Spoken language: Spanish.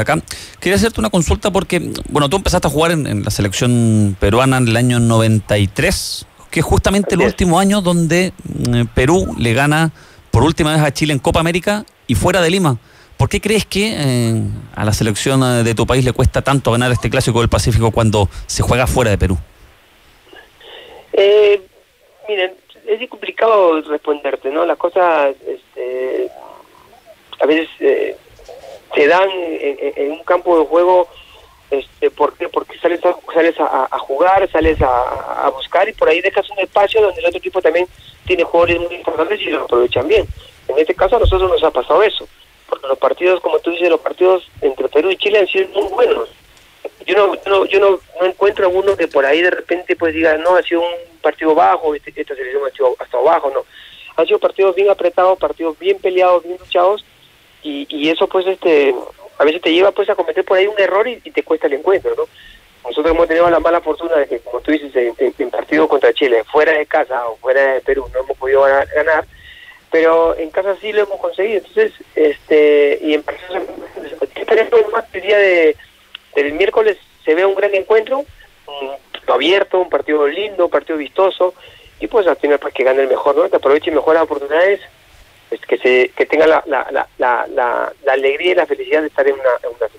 acá. Quería hacerte una consulta porque, bueno, tú empezaste a jugar en, la selección peruana en el año 93, que es justamente el último año donde mm, Perú le gana por última vez a Chile en Copa América y fuera de Lima. ¿Por qué crees que eh, a la selección eh, de tu país le cuesta tanto ganar este clásico del Pacífico cuando se juega fuera de Perú? Eh, miren, es complicado responderte, ¿no? Las cosas, este, a veces eh, se dan en, un campo de juego este, ¿por Porque sales a, sales a, jugar, sales a, buscar y por ahí dejas un espacio donde el otro equipo también tiene jugadores muy importantes y lo aprovechan bien. En este caso a nosotros nos ha pasado eso, porque los partidos, como tú dices, los partidos entre Perú y Chile han sido muy buenos. Yo no, yo no, yo no, no encuentro alguno que por ahí de repente pues diga, no, ha sido un partido bajo, este, esta selección ha sido hasta abajo, no. Han sido partidos bien apretados, partidos bien peleados, bien luchados y, y eso pues este a veces te lleva pues a cometer por ahí un error y, te cuesta el encuentro, ¿no? Nosotros hemos tenido la mala fortuna de que, como tú dices, en, partido contra Chile, fuera de casa o fuera de Perú, no hemos podido ganar, pero en casa sí lo hemos conseguido. Entonces, este, y en partidos, el día de, del miércoles se ve un gran encuentro, un, abierto, un partido lindo, un partido vistoso, y pues al final pues que gane el mejor, ¿no? Que aproveche mejor las oportunidades que, se, que tenga la, la, la, la, alegría y la felicidad de estar en una, en una